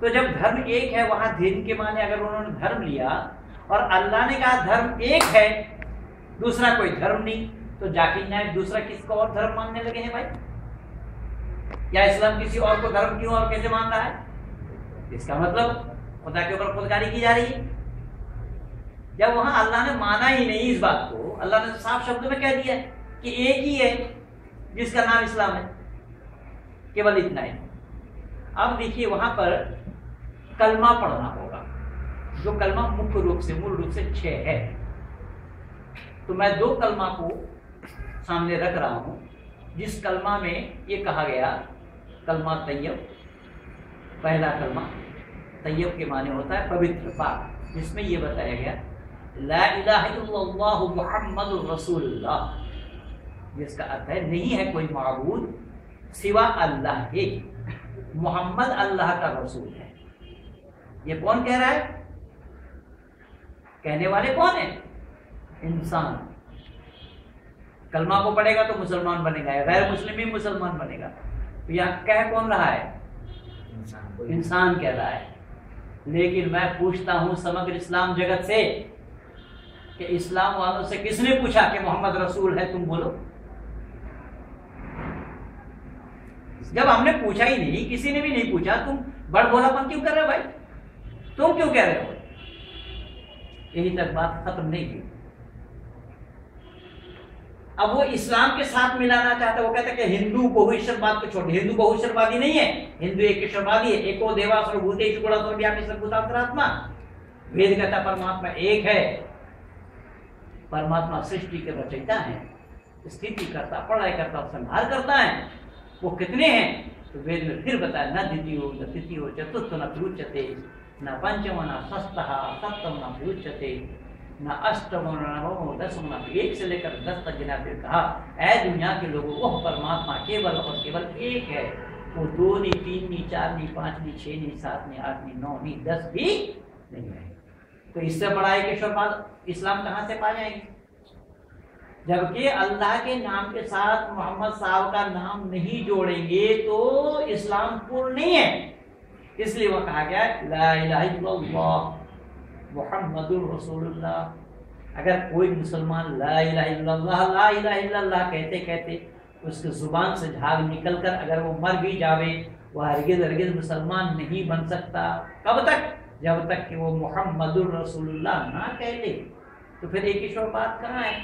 तो जब धर्म एक है, वहाँ दिन के माने अगर उन्होंने धर्म लिया और अल्लाह ने कहा धर्म एक है, दूसरा कोई धर्म नहीं तो जाकिर नायक दूसरा किसको और धर्म मानने लगे हैं भाई? या इस्लाम किसी और को धर्म क्यों और कैसे मान रहा है? इसका मतलब खुदा के ऊपर खुदकारी की जा रही है। जब वहाँ अल्लाह ने माना ही नहीं इस बात को। अल्लाह ने साफ़ शब्द में कह दिया कि एक ही है, जिसका नाम इस्लाम है। केवल इतना ही। अब देखिए वहाँ पर कलमा पढ़ना होगा, जो कलमा मुख्य रूप से, मूल रूप से छह है। तो मैं दो कलमा को सामने रख रहा हूँ, जिस कलमा में ये कहा गया, कलमा तैयब, पहला कलमा, तैयब के माने होता है पवित्र पाक जिसमें ये बताया गया, ला मुहम्मद रसूलुल्लाह। जिसका अर्थ है, नहीं है कोई मबूद, सिवा अल्लाह के, मोहम्मद अल्लाह का रसूल है। ये कौन कह रहा है? कहने वाले कौन है? इंसान। कलमा को पढ़ेगा तो मुसलमान बनेगा गैर मुस्लिम भी मुसलमान बनेगा। तो यहाँ कह कौन रहा है? इंसान। कह रहा है। लेकिन मैं पूछता हूँ समग्र इस्लाम जगत से कि इस्लाम वालों से किसने पूछा कि मोहम्मद रसूल है तुम बोलो। जब हमने पूछा ही नहीं किसी ने भी नहीं पूछा तुम बड़ बोलापन क्यों कर रहे हो भाई? तुम क्यों कह रहे हो? यही तक बात खत्म नहीं की अब वो इस्लाम के साथ मिलाना चाहते वो कहते कि हिंदू बहुईश्वरवाद को छोड़। हिंदू बहुईश्वरवादी नहीं है। हिंदू एक ईश्वरवादी है, एको देवा सर्वभूते वेद कहता परमात्मा एक है। परमात्मा सृष्टि के रचयिता है, स्थिति करता, पढ़ाई करता, संहार करता है। वो कितने हैं? तो वेद में फिर बताया, न द्वितीय, न तृतीय, चतुर्थ, न न पंचम न षष्ठ, सप्तम न प्रयुच्यते न अष्टम, न नवम दसम न एक से लेकर दस तक गिना फिर कहा, ऐ दुनिया के लोगों वह परमात्मा केवल और केवल एक है। वो दो नहीं तीन नहीं चार नहीं पाँच नहीं छह नहीं सात नहीं आठ नहीं नौ नहीं दस भी नहीं है। तो इससे बड़ा एक ईश्वरवाद इस्लाम कहाँ से पा जाएँगे? जबकि अल्लाह के नाम के साथ मोहम्मद साहब का नाम नहीं जोड़ेंगे तो इस्लाम पूर्ण नहीं है। इसलिए वह कहा गया ला मोहम्मद अगर कोई मुसलमान ला ला कहते कहते उसके ज़ुबान से झाग निकल कर अगर वो मर भी जावे, वह हरगिज हरगिज मुसलमान नहीं बन सकता। कब तक? जब तक कि वो मोहम्मद रसूलुल्लाह ना कह ले। तो फिर एक ईश्वर बात कहाँ है?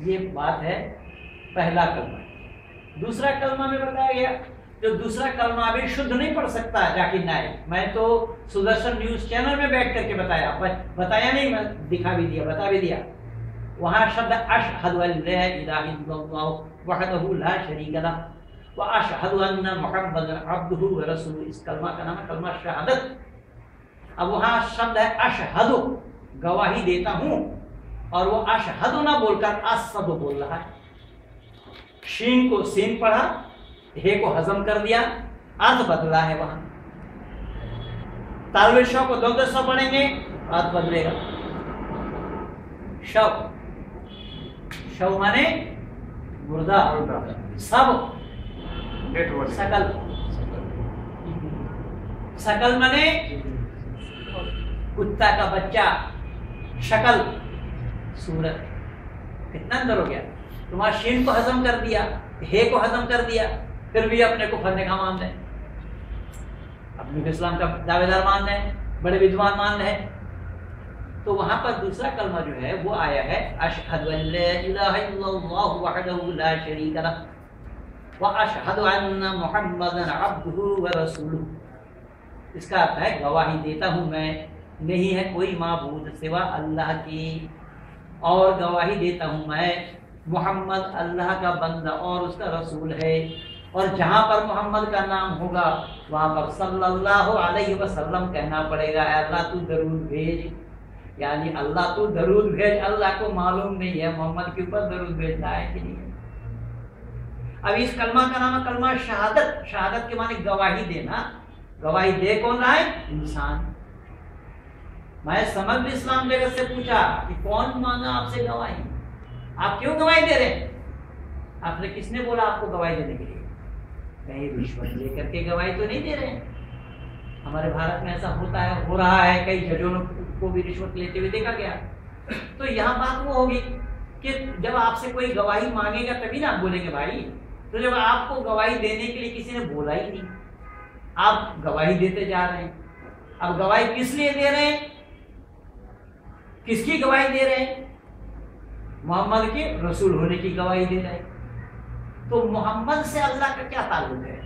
ये बात है पहला कलमा। दूसरा कलमा में बताया गया जो दूसरा कलमा भी शुद्ध नहीं पढ़ सकता जाकिर नायक। मैं तो सुदर्शन न्यूज़ चैनल में बैठ करके बताया बताया नहीं, मैं दिखा भी दिया, बता भी दिया। वहाँ शब्द अशहदु अशहदु अब्दुहु इस कलमा का नाम है कलमा शहादत। अब वहाँ शब्द है अशहदु, गवाही देता हूँ, और वो अशहद ना बोलकर असद बोल रहा है। शीन को सीन पढ़ा हे को हजम कर दिया अर्थ बदला है वहाँ। तालवे शव को दो दो पढ़ेंगे अर्थ बदलेगा। शव। शव माने मुर्दा। सब सकल। सकल माने कुत्ता का बच्चा। शकल। सूरत। कितना अंदर हो गया। तुम्हारा शीन को हजम कर दिया हे को हजम कर दिया। फिर भी अपने को फरने का मान रहे अपने इस्लाम का दावेदार मान रहे बड़े विद्वान मान रहे तो वहाँ पर दूसरा कलमा जो है, वो आया है इसका अर्थ है, गवाही देता हूँ मैं, नहीं है कोई माबूद सिवा अल्लाह की। और गवाही देता हूँ मैं, मोहम्मद अल्लाह का बंदा और उसका रसूल है। और जहाँ पर मोहम्मद का नाम होगा, वहाँ पर सल्लल्लाहु अलैहि वसल्लम कहना पड़ेगा अल्लाह, तू दरूद भेज। यानी अल्लाह, तू दरूद भेज, अल्लाह को मालूम नहीं है मोहम्मद के ऊपर दरूद भेजना है कि नहीं अब इस कलमा का नाम है कलमा शहादत। शहादत के माने गवाही देना। गवाही दे कौन रहा है? इंसान। मैं समग्र इस्लाम जगत से पूछा कि कौन मांगा आपसे गवाही? आप क्यों गवाही दे रहे हैं? आपने किसने बोला आपको गवाही देने के लिए? कहीं रिश्वत लेकर के गवाही तो नहीं दे रहे हमारे भारत में ऐसा होता है, हो रहा है, कई जजों को भी रिश्वत लेते हुए देखा गया। तो यहाँ बात वो होगी कि जब आपसे कोई गवाही मांगेगा तभी ना आप बोलेंगे, भाई तो जब आपको गवाही देने के लिए किसी ने बोला ही नहीं, आप गवाही देते जा रहे हैं। अब गवाही किस लिए दे रहे हैं? किसकी गवाही दे रहे हैं? मोहम्मद के रसूल होने की गवाही दे रहे हैं। तो मोहम्मद से अल्लाह का क्या ताल्लुक है?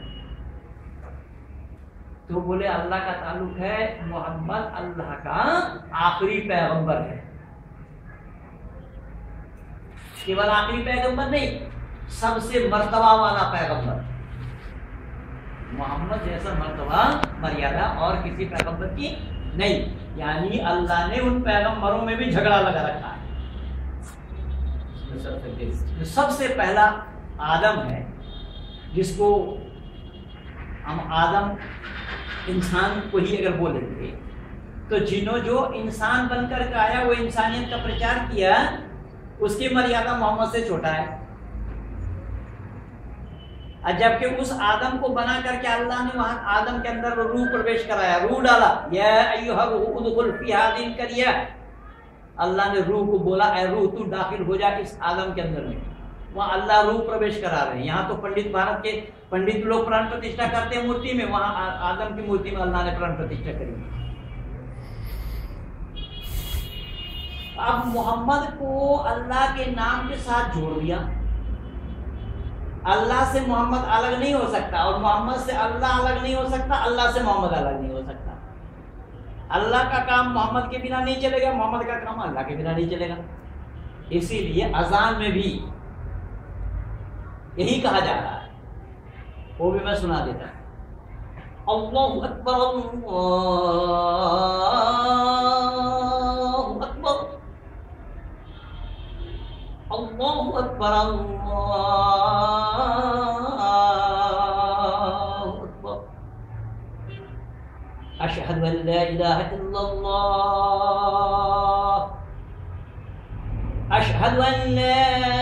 तो बोले अल्लाह का ताल्लुक है मोहम्मद अल्लाह का आखिरी पैगंबर है। केवल आखिरी पैगंबर नहीं सबसे मर्तबा वाला पैगंबर। मोहम्मद जैसा मर्तबा मर्यादा और किसी पैगंबर की नहीं यानी अल्लाह ने उन पैगंबरों में भी झगड़ा लगा रखा है। सबसे पहला आदम है, जिसको हम आदम इंसान को ही अगर बोलेंगे तो जिन्हों जो इंसान बनकर के आया, वो इंसानियत का प्रचार किया, उसकी मर्यादा मोहम्मद से छोटा है। और जबकि उस आदम को बना करके अल्लाह ने वहाँ आदम के अंदर रूह प्रवेश कराया, रूह डाला यह अल्लाह ने रूह को बोला रूह, तू दाखिल हो जा इस आदम के अंदर में। वहाँ अल्लाह रूह प्रवेश करा रहे हैं। यहाँ तो पंडित भारत के पंडित लोग प्राण प्रतिष्ठा करते हैं मूर्ति में, वहाँ आदम की मूर्ति में अल्लाह ने प्राण प्रतिष्ठा करी। अब मोहम्मद को अल्लाह के नाम के साथ जोड़ दिया। अल्लाह से मोहम्मद अलग नहीं हो सकता और मोहम्मद से अल्लाह अलग नहीं हो सकता, अल्लाह से मोहम्मद अलग नहीं हो सकता। अल्लाह का काम मोहम्मद के बिना नहीं चलेगा, मोहम्मद का काम अल्लाह के बिना नहीं चलेगा। इसीलिए अजान में भी यही कहा जा रहा है वो भी मैं सुना देता हूँ अल्लाह अकबर अल्लाह अकबर अल्लाह अकबर अल्लाह अकबर अशहद ला इलाह इल्लल्लाह अशहद ला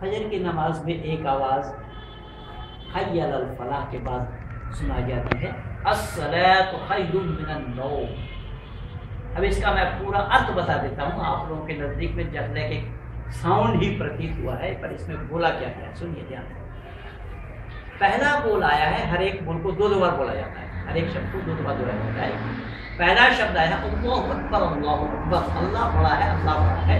फजर की नमाज में एक आवाज हय अलल फलाह के बाद सुनाई जाती है नौम अब इसका मैं पूरा अर्थ बता देता हूँ आप लोगों के नज़दीक में जैसे कि साउंड ही प्रतीत हुआ है पर इसमें बोला क्या गया सुनिए ध्यान पहला बोल आया है हर एक बोल को दो दो बार बोला जाता है हर एक शब्द को दो दो बार बोला जाता है पहला शब्द आया अल्लाह अकबर अल्लाह अकबर अल्लाह बड़ा है अल्लाह बड़ा है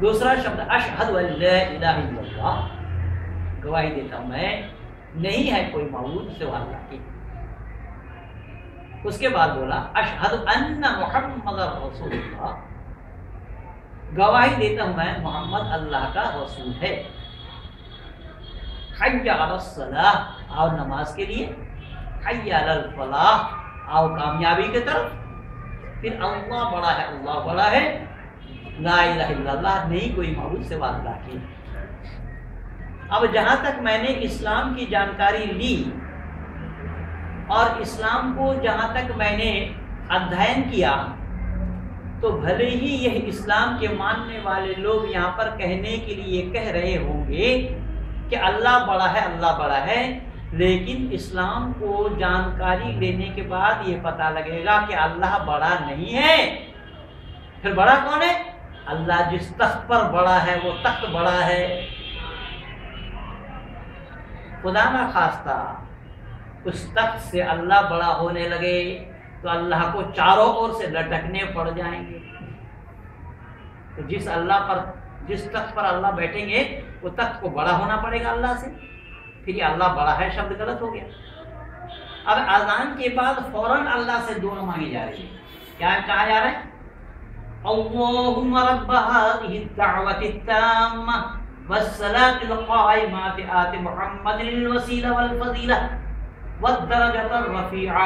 दूसरा शब्द अशहद अल्ला इलाहा इल्लल्लाह गवाही देता हूँ मैं, नहीं है कोई माबूद सिवा अल्लाह की उसके बाद बोला, अशहद अन्ना मुहम्मद रसूलुल्लाह। गवाही देता हूँ मैं, मोहम्मद अल्लाह का रसूल है। सलाह और नमाज़ के लिए। फलाह, आओ कामयाबी की तरफ़। फिर अल्लाह बड़ा है, अल्लाह बड़ा है। ला नहीं कोई माबूद सिवा अल्लाह की अब जहाँ तक मैंने इस्लाम की जानकारी ली और इस्लाम को जहाँ तक मैंने अध्ययन किया तो भले ही यह इस्लाम के मानने वाले लोग यहाँ पर कहने के लिए कह रहे होंगे कि अल्लाह बड़ा है, अल्लाह बड़ा है, लेकिन इस्लाम को जानकारी लेने के बाद ये पता लगेगा कि अल्लाह बड़ा नहीं है। फिर बड़ा कौन है? अल्लाह जिस तख्त पर बड़ा है, वो तख्त बड़ा है। खुदा ना खास्ता, उस तख्त से अल्लाह बड़ा होने लगे तो अल्लाह को चारों ओर से लटकने पड़ जाएँगे। तो जिस अल्लाह पर, जिस तख्त पर अल्लाह बैठेंगे, वो तख्त को बड़ा होना पड़ेगा अल्लाह से। फिर अल्लाह बड़ा है शब्द गलत हो गया। अब अजान के बाद फ़ौरन अल्लाह से दुआ मांगी जा रही है। क्या, कहा जा रहा है? अल्लाहुम्मा रब्ब हादिहि दावति ताम्मा वस्सलातिल काइमाति आति मुहम्मदिल वसीला वल फजीला वद्दरजतर रफीआ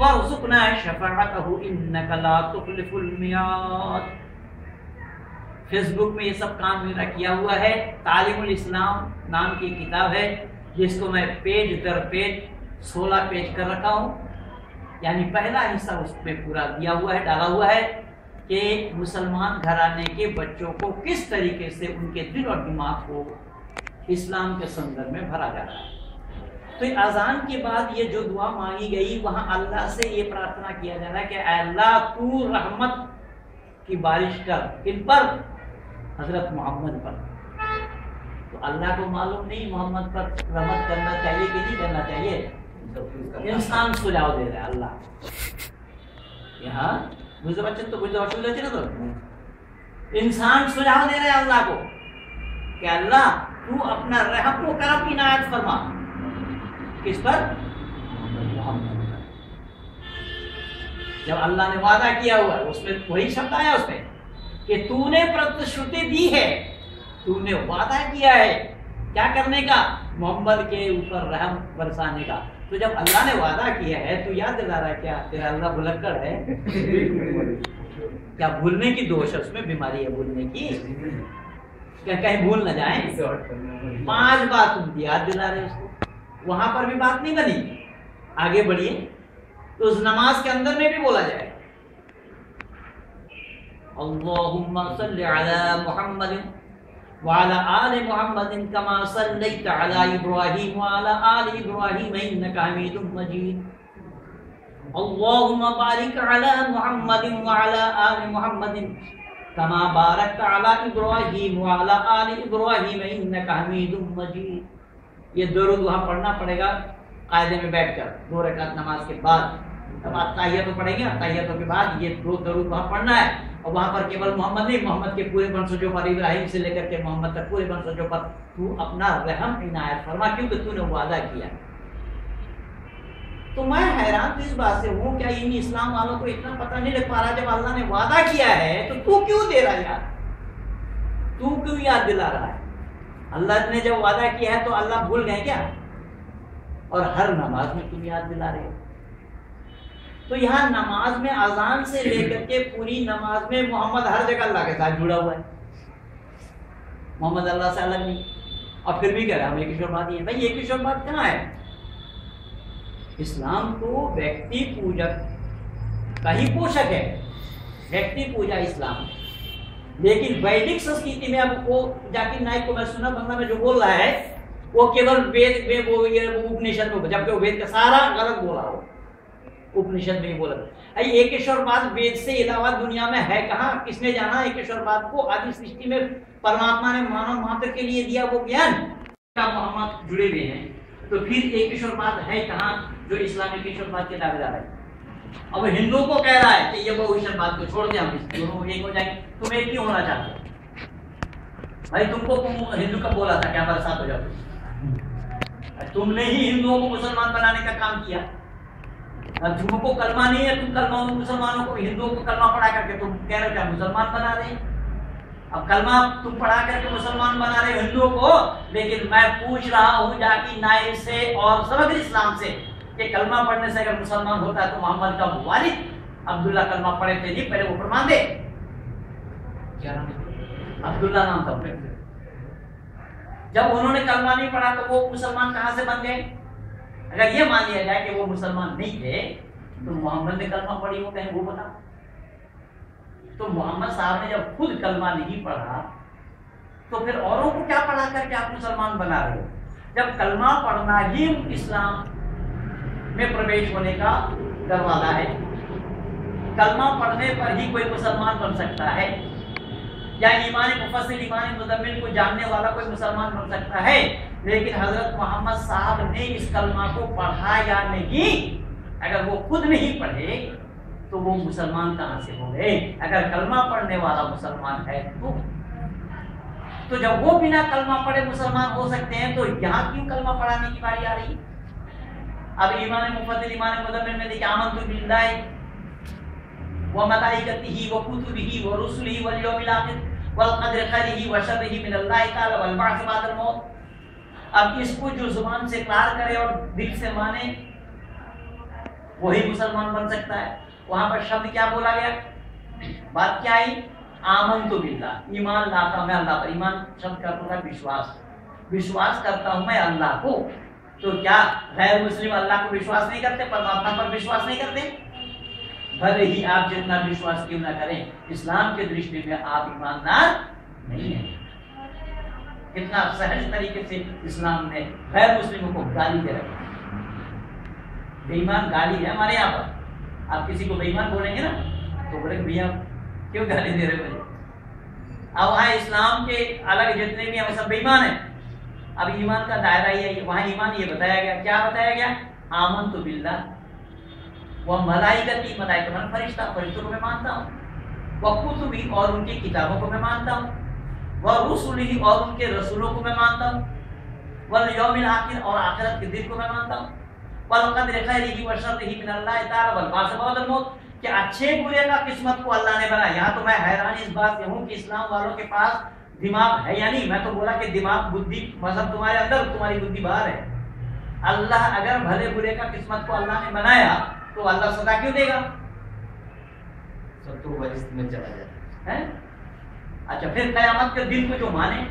वरजुकना शफाअतहु इन्नका ला तुखलिफुल मियाद फेसबुक में ये सब काम मेरा किया हुआ है तालीमुल इस्लाम नाम की किताब है जिसको मैं पेज दर पेज सोलह पेज कर रखा हूँ यानी पहला हिस्सा उसमें पूरा दिया हुआ है डाला हुआ है कि मुसलमान घराने के बच्चों को किस तरीके से उनके दिल और दिमाग को इस्लाम के संदर्भ में भरा जा रहा है। तो अजान के बाद ये जो दुआ मांगी गई वहाँ अल्लाह से ये प्रार्थना किया जा रहा है कि अल्लाह तू रहमत की बारिश कर किन पर? हज़रत मोहम्मद पर। तो अल्लाह को मालूम नहीं मोहम्मद पर रहमत करना चाहिए कि नहीं करना चाहिए। इंसान सुझाव दे रहा है अल्लाह। यहाँ बुझते बच्चे तो बुझते অসুবিধা হচ্ছে না তো इंसान सुझाव दे रहे हैं अल्लाह को कि अल्लाह तू अपना रहम को करम की नायत फरमा किस पर जब अल्लाह ने वादा किया हुआ है उसमें वही शब्द आया उसमें कि तूने प्रतिश्रुति दी है तूने वादा किया है क्या करने का मोहम्मद के ऊपर रहम बरसाने का तो जब अल्लाह ने वादा किया है तो याद दिला रहा है क्या? तेरा अल्लाह भुलक्कड़ है। क्या भूलने की दोष है उसमें? बीमारी है भूलने की। क्या कहीं भूल ना जाए? पाँच बार तुम याद दिला रहे उसको। वहाँ पर भी बात नहीं बनी। आगे बढ़िए। तो उस नमाज़ के अंदर में भी बोला जाए। अल्लाहुम्मा सल्लि अला मुहम्मद। वाला आल मुहम्मद कमा सल्लैत अला इब्राहीम वाला आल इब्राहीम इन्नका हमीदुम मजीद अल्लाहुम्मा बारिक अला मुहम्मद वाला आल मुहम्मद कमा बारकत अला इब्राहीम वाला आल इब्राहीम इन्नका हमीदुम मजीद ये दरूद वहाँ पढ़ना पड़ेगा। कायदे में बैठकर दो रकात नमाज़ के बाद। तब तो पढ़ेंगे अत्ताहियतों के बाद ये दो दरूद वहाँ पढ़ना है। और वहाँ पर केवल मोहम्मद नहीं, मोहम्मद के पूरे वंशजों पर, इब्राहिम से लेकर के मोहम्मद तक पूरे वंशजों पर तू अपना रहम इनायत फरमा, क्योंकि तूने वादा किया। तो मैं हैरान तो इस बात से हूँ, क्या इन इस्लाम वालों को इतना पता नहीं लग पा रहा, जब अल्लाह ने वादा किया है तो तू क्यों दे रहा यार तू क्यों याद दिला रहा है? अल्लाह ने जब वादा किया है तो अल्लाह भूल गए क्या? और हर नमाज़ में तुम याद दिला रहे हो? तो यहाँ नमाज़ में अजान से लेकर के पूरी नमाज़ में मोहम्मद हर जगह अल्लाह के साथ जुड़ा हुआ है। मोहम्मद अल्लाह से अलग नहीं। और फिर भी कह रहे हम एक ईश्वरवादी है। भाई एक ईश्वरवाद कहाँ है? इस्लाम तो व्यक्ति पूजक का ही पोषक है। व्यक्ति पूजा इस्लाम लेकिन वैदिक संस्कृति में अब वो जाकिर नाइक को मैं सुना, बंगला में जो बोल रहा है, वो केवल वेद में वो उपनिषद में जबकि वो वेद का सारा गलत बोला हो। उपनिषद में ही बोला अरे एक ईश्वरवाद वेद से अलावा दुनिया में है कहाँ? किसने जाना एक ईश्वरवाद को? आदि सृष्टि में परमात्मा ने मानव मात्र के लिए दिया वो ज्ञान। मोहम्मद जुड़े हुए हैं तो फिर एक ईश्वरवाद है कहाँ जो इस्लामिक ईश्वरवाद के दावेदार है अब हिंदुओं को कह रहा है कि ये वो ईश्वरवाद को छोड़ दे हम दोनों एक हो जाएँगे। तुम एक क्यों होना चाहते भाई, तुमको हिंदू का बोला था? क्या बरसात हो जाओ तुमने ही हिंदुओं को मुसलमान बनाने का काम किया। तुमको कलमा नहीं है, तुम कलमा मुसलमानों को, हिंदुओं को कलमा पढ़ा करके तुम कह रहे हो क्या मुसलमान बना रहे अब कलमा तुम पढ़ा करके मुसलमान बना रहे हिंदुओं को, लेकिन मैं पूछ रहा हूँ जाकी नाइब से और समग्र इस्लाम से कि कलमा पढ़ने से अगर मुसलमान होता है तो मोहम्मद का वालिद अब्दुल्ला कलमा पढ़े थे जी, पहले वो प्रमाण दे। क्या नाम अब्दुल्ला नाम था जब उन्होंने कलमा नहीं पढ़ा तो वो मुसलमान कहाँ से बन गए? अगर ये मान लिया जाए कि वो मुसलमान नहीं थे तो मोहम्मद ने कलमा पढ़ी हो कहीं वो बता। तो मोहम्मद साहब ने जब खुद कलमा नहीं पढ़ा तो फिर औरों को क्या पढ़ा करके आप मुसलमान बना रहे हो? जब कलमा पढ़ना ही इस्लाम में प्रवेश होने का दरवाज़ा है। कलमा पढ़ने पर ही कोई मुसलमान बन सकता है। या ईमान मुफसिल ईमान मुजम्मिल को जानने वाला कोई मुसलमान बन सकता है। लेकिन हज़रत मोहम्मद साहब ने इस कलमा को पढ़ा या नहीं? अगर वो खुद नहीं पढ़े तो वो मुसलमान कहाँ से हो गए अगर कलमा पढ़ने वाला मुसलमान है तो? तो जब वो बिना कलमा पढ़े मुसलमान हो सकते हैं तो यहाँ क्यों कलमा पढ़ाने की बारी आ रही? अब ईमान मुफद्दिल ईमान मुदम्मिल में देखिए आमन तो बिल्लाह व मलाइकतिही व कुतुबिही व रुसुलिही वल यौमिल आखिर, वल कद्र खैरिही व शर्रिही मिन अल्लाह तआला वल बअस बादल मौत। अब इसको जो ज़ुबान से इकरार करे और दिल से माने, वही मुसलमान बन सकता है। वहाँ पर शब्द क्या बोला गया? बात क्या आई? आमन तो बिल्ला। ईमान लाता हूँ मैं अल्लाह पर। ईमान शब्द का पूरा विश्वास। विश्वास करता हूँ मैं अल्लाह को। तो क्या गैर मुस्लिम अल्लाह को विश्वास नहीं करते? परमात्मा पर विश्वास नहीं करते? भले ही आप जितना विश्वास क्यों ना करें, इस्लाम के दृष्टि में आप ईमानदार नहीं है। कितना सहज तरीके से इस्लाम ने गैर मुस्लिमों को गाली दे रखी बेईमान गाली है हमारे यहाँ पर। आप किसी को बेईमान बोलेंगे ना तो बोले भैया, क्यों गाली दे रहे मुझे अब वहाँ इस्लाम के अलग जितने भी हम सब बेईमान है। अब ईमान का दायरा ये वहाँ ईमान ये बताया गया। क्या बताया गया? आमन तो बिल्ला वह मलाइकती मलाइका मन फरिश्ता, फरिश्तों को मैं मानता हूँ। वह कुतुबी और उनकी किताबों को मैं मानता हूँ। वह रुसुली और उनके रसूलों को मैं मानता हूँ। वह यौमिल आखिर और आखिरत के दिन को मैं मानता हूँ। वल कद्र खैरिही व शर्रिही मिन अल्लाह तआला वल बास बाद मौत। कि अच्छे बुरे का किस्मत को अल्लाह ने बनाया। यहाँ तो मैं हैरान इस बात से हूँ कि इस्लाम वालों के पास दिमाग है या नहीं? मैं तो बोला कि दिमाग बुद्धि मज़हब तुम्हारे अंदर तुम्हारी बुद्धि बाहर है। अल्लाह अगर भले बुरे का किस्मत को अल्लाह ने बनाया तो अल्लाह सदा क्यों देगा? सब तो में चला जाता है? अच्छा फिर कयामत के दिन को जो माने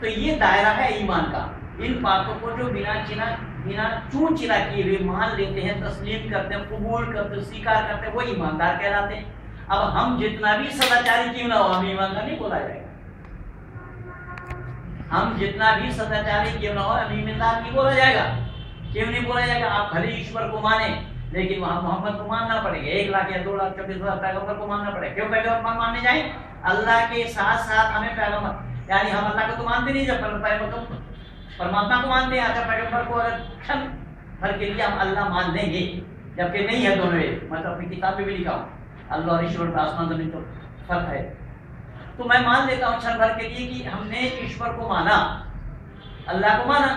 तो ये दायरा है ईमान का। इन बातों को जो बिना चिना, बिना चून चिना किए हुए मान लेते हैं, तस्लीम करते हैं, कबूल करते हैं, स्वीकार करते हैं, वो ईमानदार कहलाते हैं। अब हम जितना भी सदाचारी क्यों ना हो, हमें ईमानदार नहीं बोला जाएगा। हम जितना भी सदाचारी क्यों ना हो, हमें ईमानदार नहीं बोला जाएगा। क्यों नहीं बोला जाएगा? आप भले ईश्वर को माने, लेकिन वहाँ मोहम्मद को मानना पड़ेगा। एक लाख या दो लाख चौबीस हज़ार पैगंबर को मानना पड़ेगा। क्यों पैगंबर मानने जाए? अल्लाह के साथ साथ हमें पैगंबर यानी हम अल्लाह को तो मानते नहीं, जब पैगंबर परमात्मा को मानते हैं, अगर पैगंबर को अगर क्षण भर के लिए हम अल्लाह मान लेंगे जबकि नहीं है दोनों एक तो अपनी किताब में भी लिखा हूँ, अल्लाह और ईश्वर का आसमान ज़मीन तो फ़र्क है। तो मैं मान लेता हूँ क्षण भर के लिए कि हमने ईश्वर को माना, अल्लाह को माना।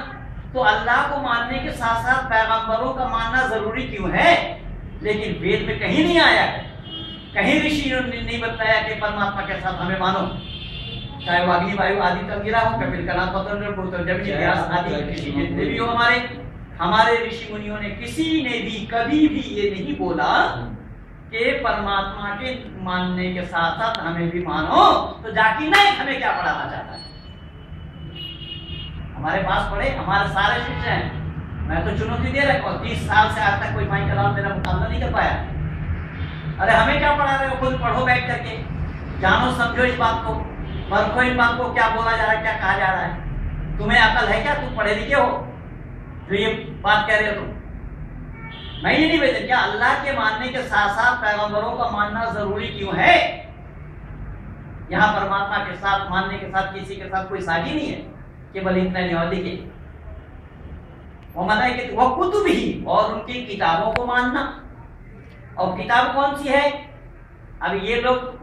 तो अल्लाह को मानने के साथ साथ पैगंबरों का मानना ज़रूरी क्यों है? लेकिन वेद में कहीं नहीं आया है। कहीं ऋषि ने नहीं बताया कि परमात्मा के साथ हमें मानो। चाहे वो अग्नि वायु आदि तक गिरा हो कपिल कला पतंजल आदि जितने भी हो हमारे हमारे ऋषि मुनियों ने किसी ने भी कभी भी ये नहीं बोला कि परमात्मा के मानने के साथ साथ हमें भी मानो। तो जाकिर नायक हमें क्या पढ़ाना चाहता है? हमारे पास पढ़े हमारे सारे शिष्य हैं। मैं तो चुनौती दे रखा हूँ तीस साल से आज तक कोई माई कलाम मेरा मुकाबला नहीं कर पाया। अरे हमें क्या पढ़ा रहे हो? खुद पढ़ो बैठ करके। जानो, समझो इस बात को। परखो इन बात को, क्या बोला जा रहा है, क्या कहा जा रहा है। तुम्हें अकल है क्या? तुम पढ़े लिखे हो? जो ये बात कह रहे हो मैं ये नहीं बेचता क्या अल्लाह के मानने के साथ साथ पैगंबरों का मानना ज़रूरी क्यों है? यहाँ परमात्मा के साथ, मानने के साथ, किसी के साथ कोई साझी नहीं है केवल इतना निवादी के वो मना कि वो कुतुब ही और उनकी किताबों को मानना। और किताब कौन सी है? अब ये लोग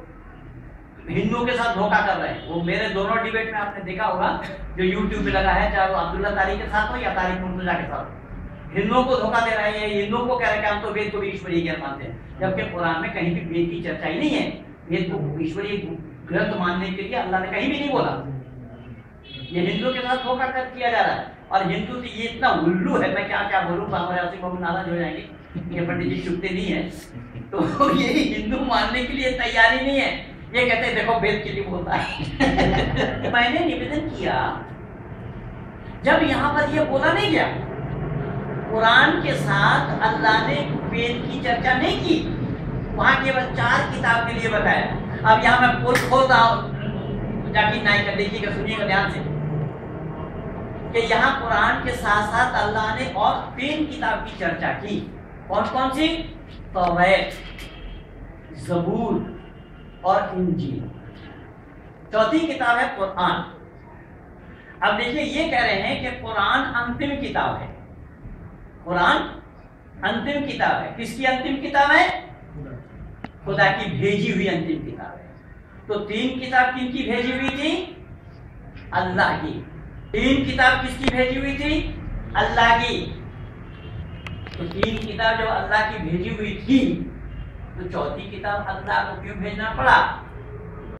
हिंदुओं के साथ धोखा कर रहे हैं। वो मेरे दोनों डिबेट में आपने देखा होगा, जो यूट्यूब पे लगा है, चाहे वो अब्दुल्ला तारीख के साथ हो या तारीख मुर्तजा के साथ हिंदुओं को धोखा दे रहे हैं हिंदुओं को कह रहे हैं हम तो वेद को भी ईश्वरीय ज्ञान मानते हैं। जबकि कुरान में कहीं भी वेद की चर्चा ही नहीं है। वेद को ईश्वरीय ग्रंथ मानने के लिए अल्लाह ने कहीं भी नहीं बोला। ये हिंदुओं के साथ धोखा कर किया जा रहा है। और हिंदू तो ये इतना उल्लू है, मैं क्या क्या बोलूँ बाबा नाराज़ हो जाएँगे। ये पंडित जी चुपते नहीं है। तो ये हिंदू मानने के लिए तैयारी नहीं है। ये कहते हैं, देखो वेद के लिए बोलता है। मैंने निवेदन किया, जब यहाँ पर ये बोला नहीं गया, कुरान के साथ अल्लाह ने वेद की चर्चा नहीं की। वहाँ केवल चार किताब के लिए बताया। अब यहाँ मैं पोल खोल रहा हूँ। जाकिर नाई कर देखिएगा, सुनिएगा ध्यान से। कि यहाँ कुरान के साथ साथ अल्लाह ने और तीन किताब की चर्चा की। कौन कौन सी? तो जबूर और इंजील। चौथी किताब है कुरान। अब देखिए, ये कह रहे हैं कि कुरान अंतिम किताब है। कुरान अंतिम किताब है। किसकी अंतिम किताब है? खुदा की भेजी हुई अंतिम किताब है। तो तीन किताब किनकी भेजी हुई थी? अल्लाह की। तीन किताब किसकी भेजी हुई थी? अल्लाह की। तो तीन किताब जब अल्लाह की भेजी हुई थी तो चौथी किताब अल्लाह को क्यों भेजना पड़ा?